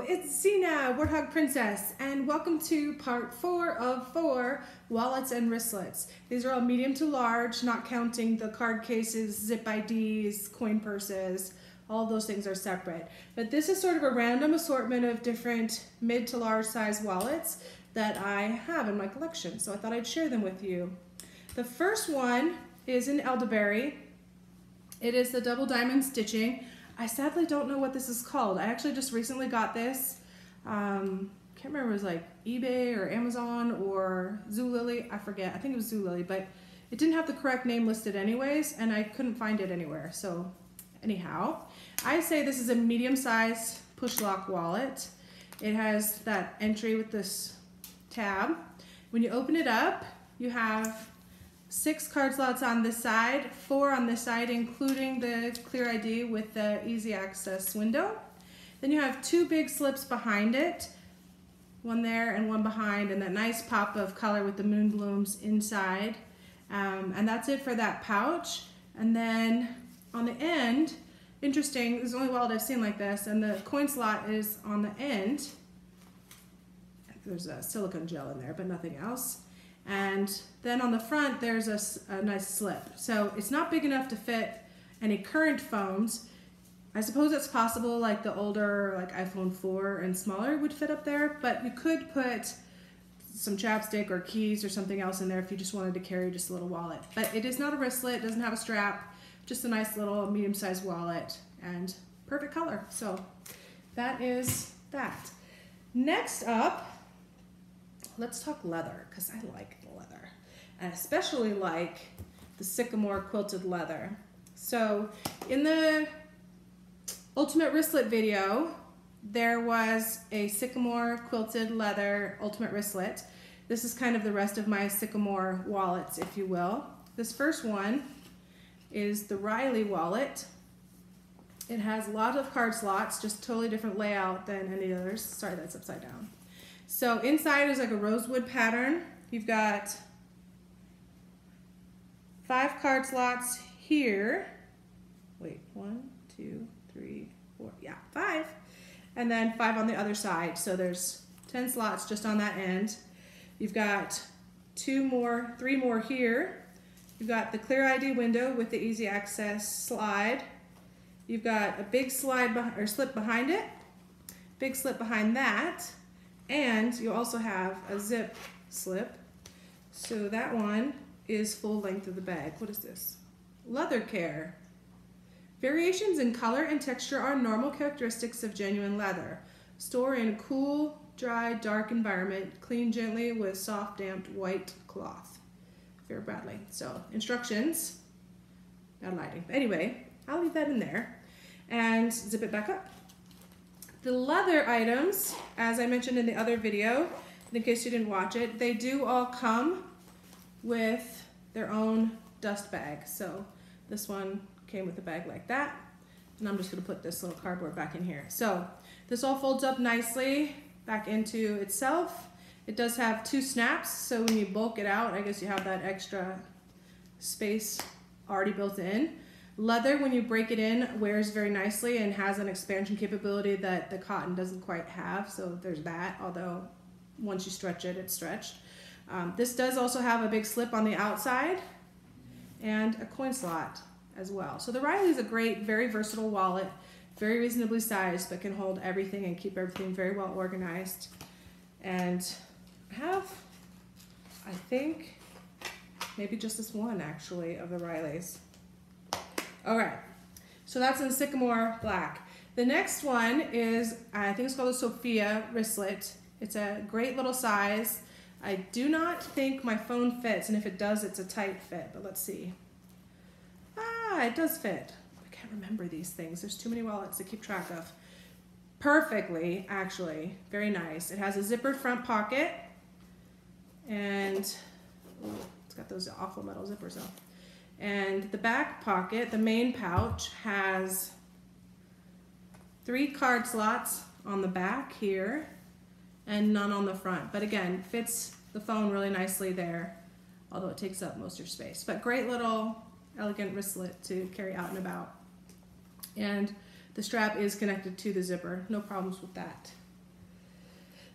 It's Zena, Warthog Princess, and welcome to part four of four wallets and wristlets. These are all medium to large, not counting the card cases, zip IDs, coin purses, all those things are separate. But this is sort of a random assortment of different mid to large size wallets that I have in my collection, so I thought I'd share them with you. The first one is in elderberry. It is the double diamond stitching. I sadly don't know what this is called. I actually just recently got this. Um, can't remember it was like eBay or Amazon or Zulily. I forget. I think it was Zulily, but it didn't have the correct name listed anyways, and I couldn't find it anywhere. So anyhow, I say this is a medium-sized push lock wallet. It has that entry with this tab. When you open it up, you have six card slots on this side, four on this side, including the clear ID with the easy access window. Then you have two big slips behind it, one there and one behind, and that nice pop of color with the moon blooms inside. Um, and that's it for that pouch. And then on the end, interesting, this is the only wallet I've seen like this, and the coin slot is on the end. There's a silicone gel in there, but nothing else. And then on the front, there's a, a, nice slip. So it's not big enough to fit any current phones. I suppose it's possible like the older like iPhone 4 and smaller would fit up there, but you could put some chapstick or keys or something else in there if you just wanted to carry just a little wallet. But it is not a wristlet, doesn't have a strap, just a nice little medium-sized wallet and perfect color. So that is that. Next up, let's talk leather because I like the leather. I especially like the sycamore quilted leather. So in the ultimate wristlet video, there was a sycamore quilted leather ultimate wristlet. This is kind of the rest of my sycamore wallets, if you will. This first one is the Riley wallet. It has a lot of card slots, just totally different layout than any others. Sorry, that's upside down. So inside is like a rosewood pattern. You've got five card slots here. Wait, one, two, three, four, yeah, five. And then five on the other side. So there's 10 slots just on that end. You've got two more, three more here. You've got the clear ID window with the easy access slide. You've got a big slide or slip behind it, big slip behind that, and you also have a zip slip. So that one is full length of the bag. What is this? Leather care. Variations in color and texture are normal characteristics of genuine leather. Store in a cool, dry, dark environment. Clean gently with soft, damp white cloth. Vera Bradley. So instructions. Bad lighting. Anyway, I'll leave that in there and zip it back up. The leather items, as I mentioned in the other video, in case you didn't watch it, they do all come with their own dust bag. So this one came with a bag like that. And I'm just gonna put this little cardboard back in here. So this all folds up nicely back into itself. It does have two snaps, so when you bulk it out, I guess you have that extra space already built in. Leather, when you break it in, wears very nicely and has an expansion capability that the cotton doesn't quite have. So there's that, although once you stretch it, it's stretched. Um, this does also have a big slip on the outside and a coin slot as well. So the Riley is a great, very versatile wallet, very reasonably sized, but can hold everything and keep everything very well organized. And I have, I think, maybe just this one actually of the Rileys. All right, so that's in Sycamore Black. The next one is, I think it's called a Sophia wristlet. It's a great little size. I do not think my phone fits, and if it does, it's a tight fit, but let's see. Ah, it does fit. I can't remember these things. There's too many wallets to keep track of. Perfectly, actually. Very nice. It has a zippered front pocket, and ooh, it's got those awful metal zippers though. And the back pocket, the main pouch, has three card slots on the back here and none on the front. But again, fits the phone really nicely there, although it takes up most of your space. But great little elegant wristlet to carry out and about. And the strap is connected to the zipper, no problems with that.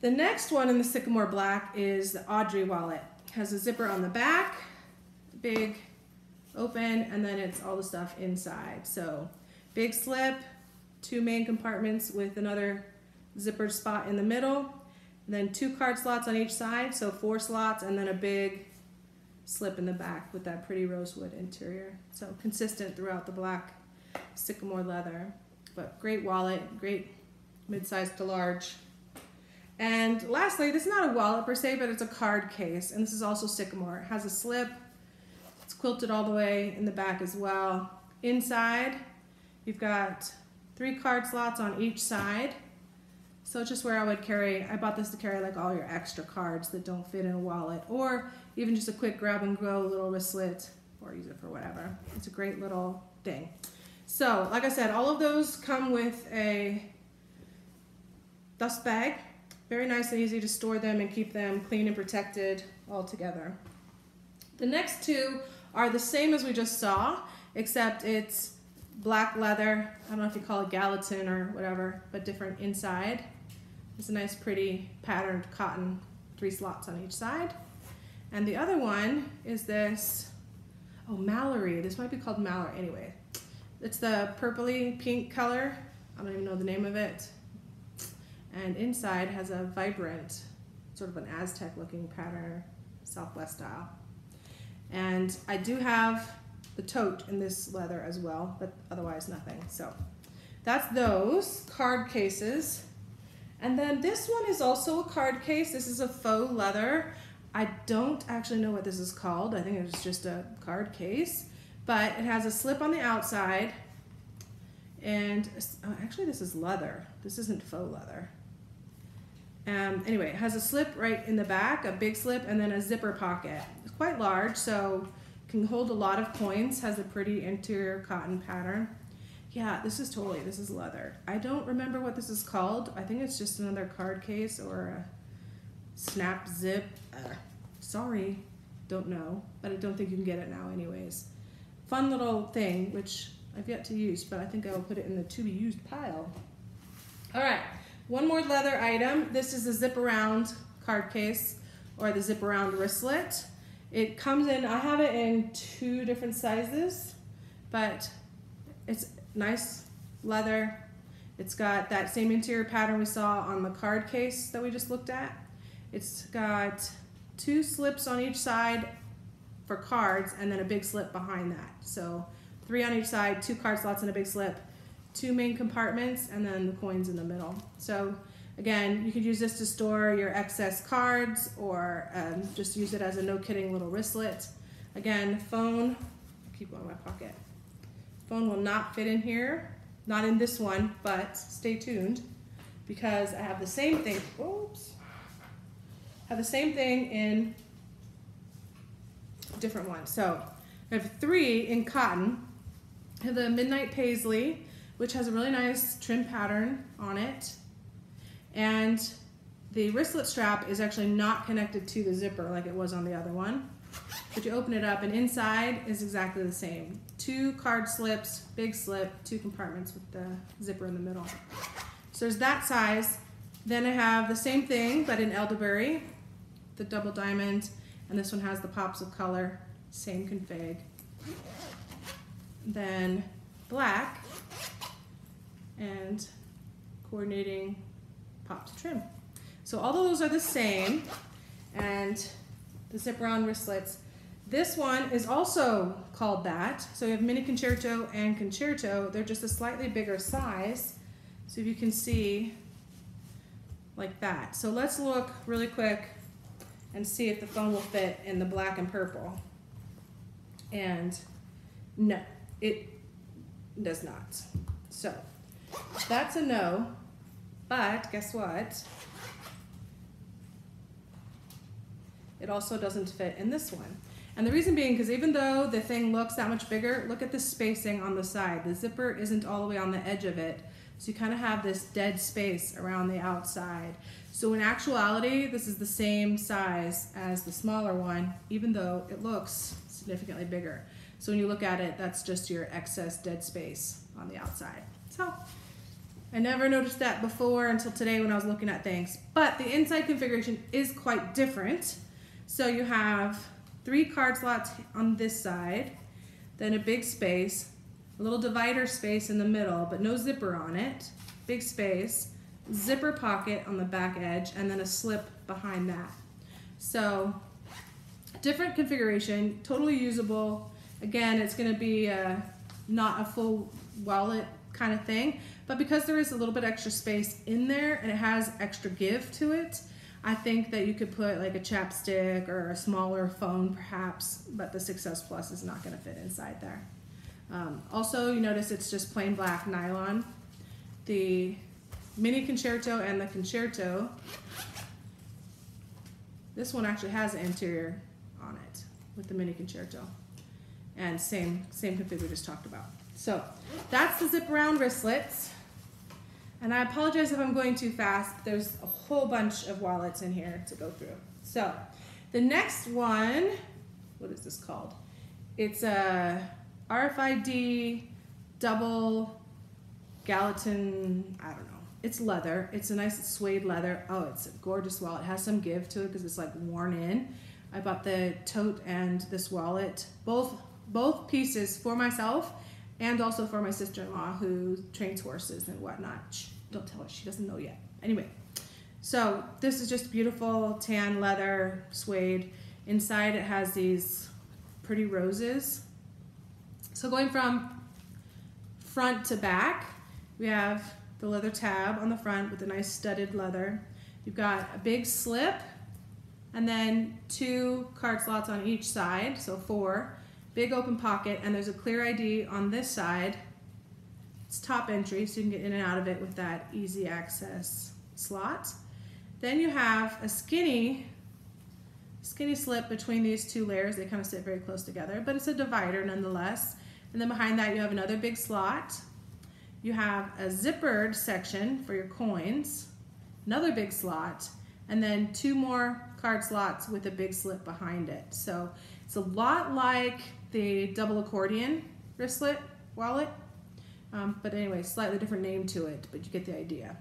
The next one in the Sycamore Black is the Audrey wallet. Has a zipper on the back, big open, and then it's all the stuff inside. So big slip, two main compartments with another zippered spot in the middle, and then two card slots on each side, so four slots, and then a big slip in the back with that pretty rosewood interior. So consistent throughout the black sycamore leather. But great wallet, great mid-sized to large. And lastly, this is not a wallet per se, but it's a card case. And this is also sycamore. It has a slip. Quilted all the way in the back as well. Inside, you've got three card slots on each side. So just where I would carry, I bought this to carry like all your extra cards that don't fit in a wallet or even just a quick grab and go little wristlet or use it for whatever. It's a great little thing. So like I said, all of those come with a dust bag. Very nice and easy to store them and keep them clean and protected all together. The next two are the same as we just saw, except it's black leather. I don't know if you call it gallatin or whatever, but different inside. It's a nice pretty patterned cotton, three slots on each side. And the other one is this, oh, Mallory. This might be called Mallory anyway. It's the purpley pink color. I don't even know the name of it. And inside has a vibrant, sort of an Aztec looking pattern, Southwest style. And I do have the tote in this leather as well, but otherwise nothing. So that's those card cases. And then this one is also a card case. This is a faux leather. I don't actually know what this is called. I think it's just a card case, but it has a slip on the outside. And oh, actually this is leather. This isn't faux leather. Um, anyway, it has a slip right in the back, a big slip, and then a zipper pocket. It's quite large, so can hold a lot of coins, has a pretty interior cotton pattern. Yeah, this is totally, this is leather. I don't remember what this is called. I think it's just another card case or a snap zip. Uh, sorry, don't know, but I don't think you can get it now anyways. Fun little thing, which I've yet to use, but I think I will put it in the to be used pile. All right, one more leather item. This is a zip around card case or the zip around wristlet. It comes in, I have it in two different sizes, but it's nice leather. It's got that same interior pattern we saw on the card case that we just looked at. It's got two slips on each side for cards and then a big slip behind that. So three on each side, two card slots and a big slip, two main compartments, and then the coins in the middle. So again, you could use this to store your excess cards or um, just use it as a no kidding little wristlet. Again, phone, keep one in my pocket. Phone will not fit in here, not in this one, but stay tuned because I have the same thing, oops, have the same thing in different ones. So I have three in cotton. I have the Midnight Paisley, which has a really nice trim pattern on it. And the wristlet strap is actually not connected to the zipper like it was on the other one. But you open it up and inside is exactly the same. Two card slips, big slip, two compartments with the zipper in the middle. So there's that size. Then I have the same thing, but in elderberry, the double diamond, and this one has the pops of color, same config. Then black, and coordinating pops trim. So all those are the same, and the zip-around wristlets. This one is also called that. So you have mini concerto and concerto. They're just a slightly bigger size. So if you can see like that. So let's look really quick and see if the phone will fit in the black and purple. And no, it does not. So that's a no, but guess what? It also doesn't fit in this one. And the reason being, because even though the thing looks that much bigger, look at the spacing on the side. The zipper isn't all the way on the edge of it. So you kind of have this dead space around the outside. So in actuality, this is the same size as the smaller one, even though it looks significantly bigger. So when you look at it, that's just your excess dead space on the outside. So I never noticed that before until today when I was looking at things. But the inside configuration is quite different. So you have three card slots on this side, then a big space, a little divider space in the middle, but no zipper on it, big space, zipper pocket on the back edge, and then a slip behind that. So different configuration, totally usable. Again, it's gonna be a, not a full wallet kind of thing, but because there is a little bit extra space in there and it has extra give to it, I think that you could put like a chapstick or a smaller phone perhaps, but the 6S Plus is not gonna fit inside there. Um, also, you notice it's just plain black nylon. The mini concerto and the concerto, this one actually has an interior on it with the mini concerto. And same, same config we just talked about. So that's the zip around wristlets. And I apologize if I'm going too fast. There's a whole bunch of wallets in here to go through. So the next one, what is this called? It's a RFID double Gallatin, I don't know. It's leather. It's a nice suede leather. Oh, it's a gorgeous wallet. It has some give to it because it's like worn in. I bought the tote and this wallet, both both pieces for myself and also for my sister-in-law who trains horses and whatnot. Shh, don't tell her, she doesn't know yet. Anyway, so this is just beautiful tan leather suede. Inside it has these pretty roses. So going from front to back, we have the leather tab on the front with a nice studded leather. You've got a big slip and then two card slots on each side, so four big open pocket, and there's a clear ID on this side. It's top entry, so you can get in and out of it with that easy access slot. Then you have a skinny, skinny slip between these two layers. They kind of sit very close together, but it's a divider nonetheless. And then behind that you have another big slot. You have a zippered section for your coins, another big slot, and then two more card slots with a big slip behind it. So it's a lot like the double accordion wristlet wallet. Um, but anyway, slightly different name to it, but you get the idea.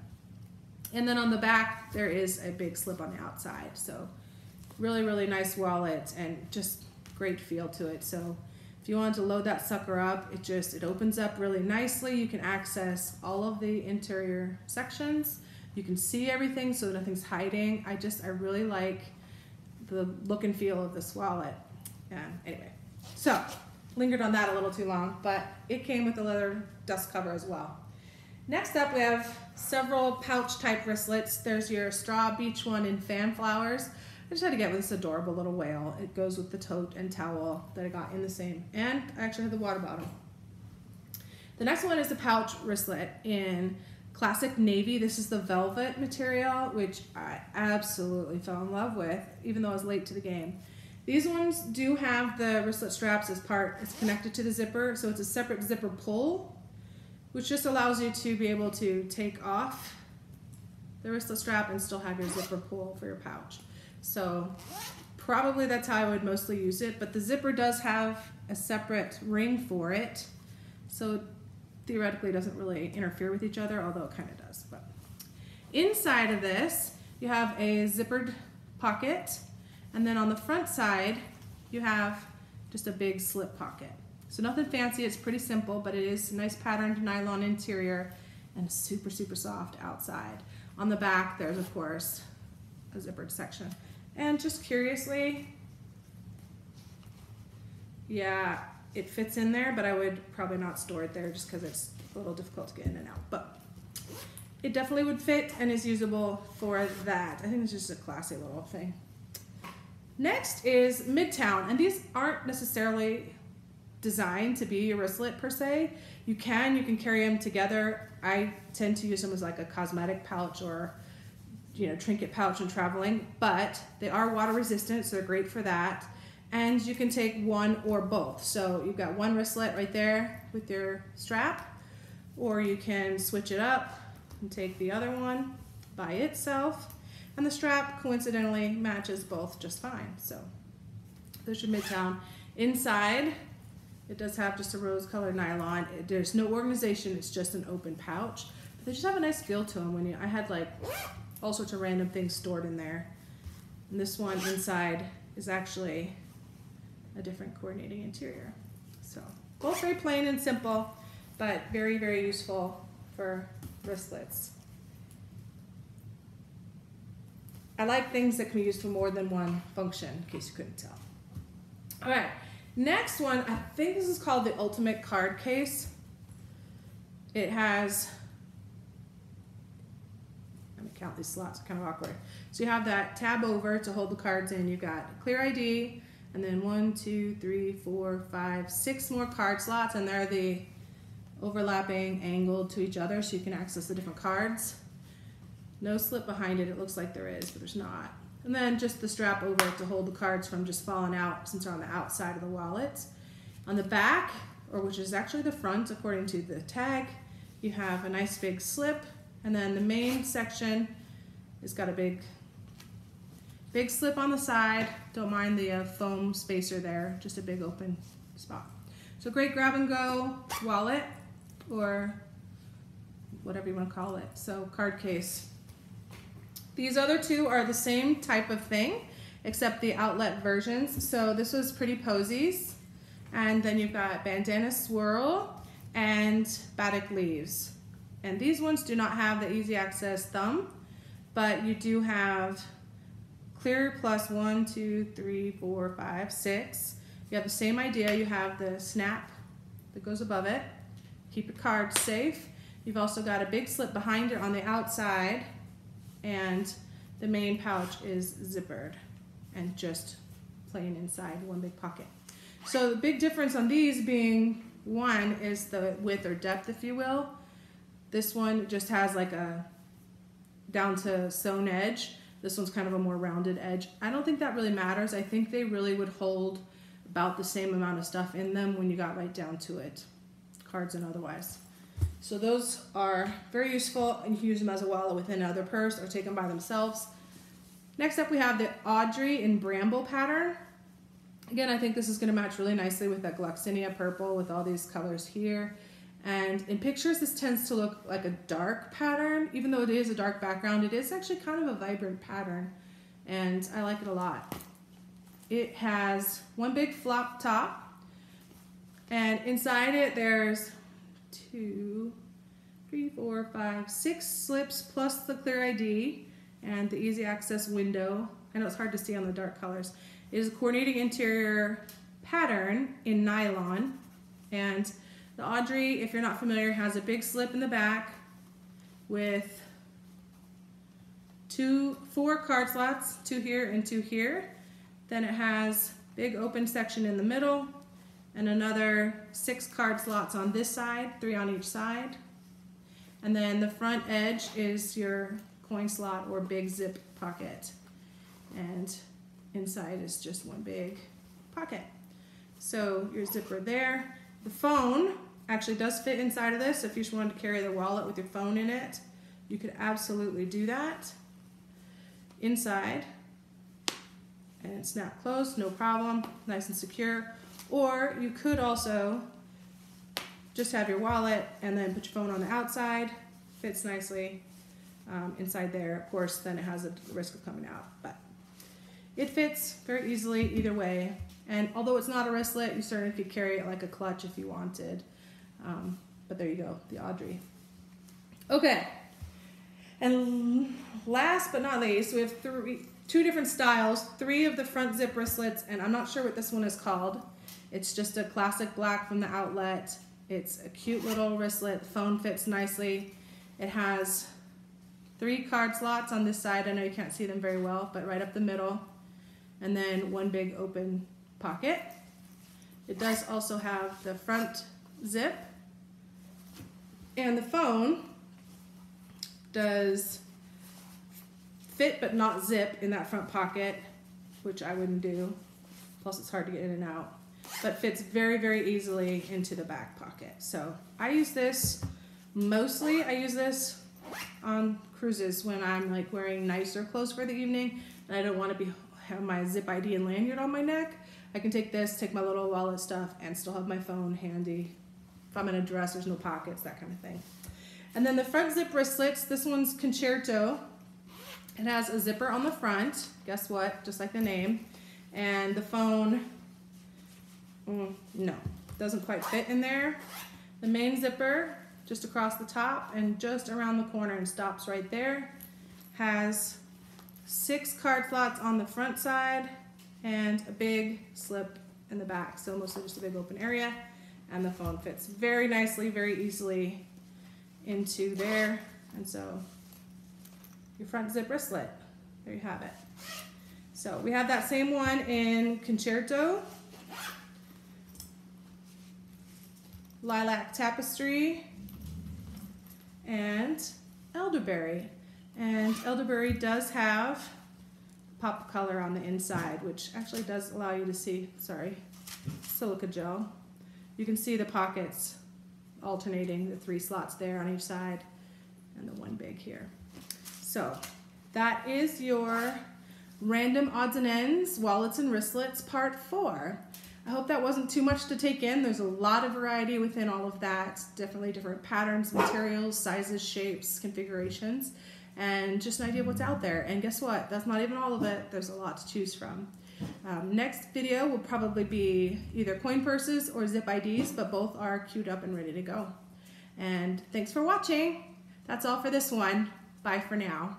And then on the back, there is a big slip on the outside. So really, really nice wallet and just great feel to it. So if you wanted to load that sucker up, it just, it opens up really nicely. You can access all of the interior sections. You can see everything so nothing's hiding. I just, I really like the look and feel of this wallet. And anyway, so, lingered on that a little too long, but it came with a leather dust cover as well. Next up, we have several pouch type wristlets. There's your straw beach one in fan flowers. I just had to get with this adorable little whale. It goes with the tote and towel that I got in the same. And I actually have the water bottle. The next one is the pouch wristlet in classic navy. This is the velvet material, which I absolutely fell in love with, even though I was late to the game. These ones do have the wristlet straps as part, it's connected to the zipper, so it's a separate zipper pull, which just allows you to be able to take off the wristlet strap and still have your zipper pull for your pouch. So probably that's how I would mostly use it, but the zipper does have a separate ring for it, so theoretically doesn't really interfere with each other, although it kind of does. But inside of this, you have a zippered pocket and then on the front side, you have just a big slip pocket. So nothing fancy, it's pretty simple, but it is nice patterned nylon interior and super, super soft outside. On the back, there's of course a zippered section. And just curiously, yeah, it fits in there, but I would probably not store it there just because it's a little difficult to get in and out. But it definitely would fit and is usable for that. I think it's just a classy little thing. Next is Midtown, and these aren't necessarily designed to be a wristlet per se. You can, you can carry them together. I tend to use them as like a cosmetic pouch or you know, trinket pouch when traveling, but they are water resistant, so they're great for that. And you can take one or both. So you've got one wristlet right there with your strap, or you can switch it up and take the other one by itself. And the strap coincidentally matches both just fine. So there's your Midtown. Inside, it does have just a rose colored nylon. It, there's no organization, it's just an open pouch. But they just have a nice feel to them when you, I had like all sorts of random things stored in there. And this one inside is actually a different coordinating interior. So both very plain and simple, but very, very useful for wristlets. I like things that can be used for more than one function, in case you couldn't tell. All right, next one, I think this is called the Ultimate Card Case. It has, let me count these slots, kind of awkward. So you have that tab over to hold the cards in. You've got clear ID, and then one, two, three, four, five, six more card slots, and they're the overlapping, angled to each other, so you can access the different cards. No slip behind it, it looks like there is, but there's not. And then just the strap over it to hold the cards from just falling out since they're on the outside of the wallet. On the back, or which is actually the front according to the tag, you have a nice big slip, and then the main section has got a big, big slip on the side. Don't mind the uh, foam spacer there, just a big open spot. So great grab and go wallet, or whatever you want to call it. So card case. These other two are the same type of thing, except the outlet versions. So this was Pretty Posies. And then you've got Bandana Swirl and Batik Leaves. And these ones do not have the easy access thumb, but you do have clear plus one, two, three, four, five, six. You have the same idea. You have the snap that goes above it. Keep your cards safe. You've also got a big slip behind it on the outside and the main pouch is zippered and just plain inside one big pocket. So the big difference on these being one is the width or depth, if you will. This one just has like a down to sewn edge. This one's kind of a more rounded edge. I don't think that really matters. I think they really would hold about the same amount of stuff in them when you got right down to it, cards and otherwise. So those are very useful and you can use them as a wallet within another purse or take them by themselves. Next up we have the Audrey in Bramble pattern. Again, I think this is gonna match really nicely with that Gloxinia purple with all these colors here. And in pictures, this tends to look like a dark pattern. Even though it is a dark background, it is actually kind of a vibrant pattern. And I like it a lot. It has one big flop top. And inside it, there's two, three, four, five, six slips plus the clear ID and the easy access window. I know it's hard to see on the dark colors. It is a coordinating interior pattern in nylon. And the Audrey, if you're not familiar, has a big slip in the back with two, four card slots, two here and two here. Then it has big open section in the middle and another six card slots on this side, three on each side. And then the front edge is your coin slot or big zip pocket. And inside is just one big pocket. So your zipper there. The phone actually does fit inside of this. If you just wanted to carry the wallet with your phone in it, you could absolutely do that. Inside, and it's snap closed, no problem, nice and secure. Or you could also just have your wallet and then put your phone on the outside, fits nicely um, inside there. Of course, then it has a risk of coming out, but it fits very easily either way. And although it's not a wristlet, you certainly could carry it like a clutch if you wanted. Um, but there you go, the Audrey. Okay. And last but not least, we have three, two different styles, three of the front zip wristlets, and I'm not sure what this one is called. It's just a classic black from the outlet. It's a cute little wristlet. phone fits nicely. It has three card slots on this side. I know you can't see them very well, but right up the middle. And then one big open pocket. It does also have the front zip. And the phone does fit but not zip in that front pocket, which I wouldn't do. Plus it's hard to get in and out but fits very, very easily into the back pocket. So I use this, mostly I use this on cruises when I'm like wearing nicer clothes for the evening and I don't want to be have my zip ID and lanyard on my neck. I can take this, take my little wallet stuff, and still have my phone handy. If I'm in a dress, there's no pockets, that kind of thing. And then the front zip wristlets, this one's Concerto. It has a zipper on the front, guess what, just like the name. And the phone, mm, no, doesn't quite fit in there. The main zipper, just across the top and just around the corner and stops right there. Has six card slots on the front side and a big slip in the back. So mostly just a big open area. And the phone fits very nicely, very easily into there. And so your front zip wristlet, there you have it. So we have that same one in Concerto, Lilac Tapestry, and Elderberry. And Elderberry does have pop color on the inside, which actually does allow you to see, sorry, silica gel. You can see the pockets alternating the three slots there on each side and the one big here. So that is your random odds and ends, wallets and wristlets part four. I hope that wasn't too much to take in. There's a lot of variety within all of that. Definitely different patterns, materials, sizes, shapes, configurations, and just an idea of what's out there. And guess what? That's not even all of it. There's a lot to choose from. Um, next video will probably be either coin purses or zip IDs, but both are queued up and ready to go. And thanks for watching. That's all for this one. Bye for now.